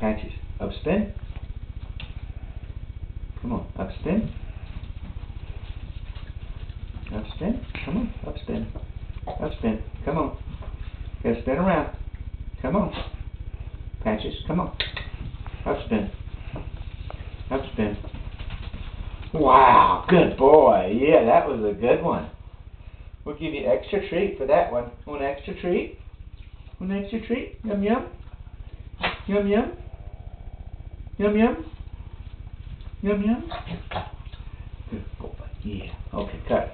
Patches. Up spin. Come on. Up spin. Up spin. Come on. Up spin. Up spin. Come on. Gotta spin around. Come on. Patches. Come on. Up spin. Up spin. Wow. Good boy. Yeah, that was a good one. We'll give you extra treat for that one. An extra treat? An extra treat? Yum yum. Yum yum. Yum yum. Yum yum. Good boy. Yeah. Okay, cut.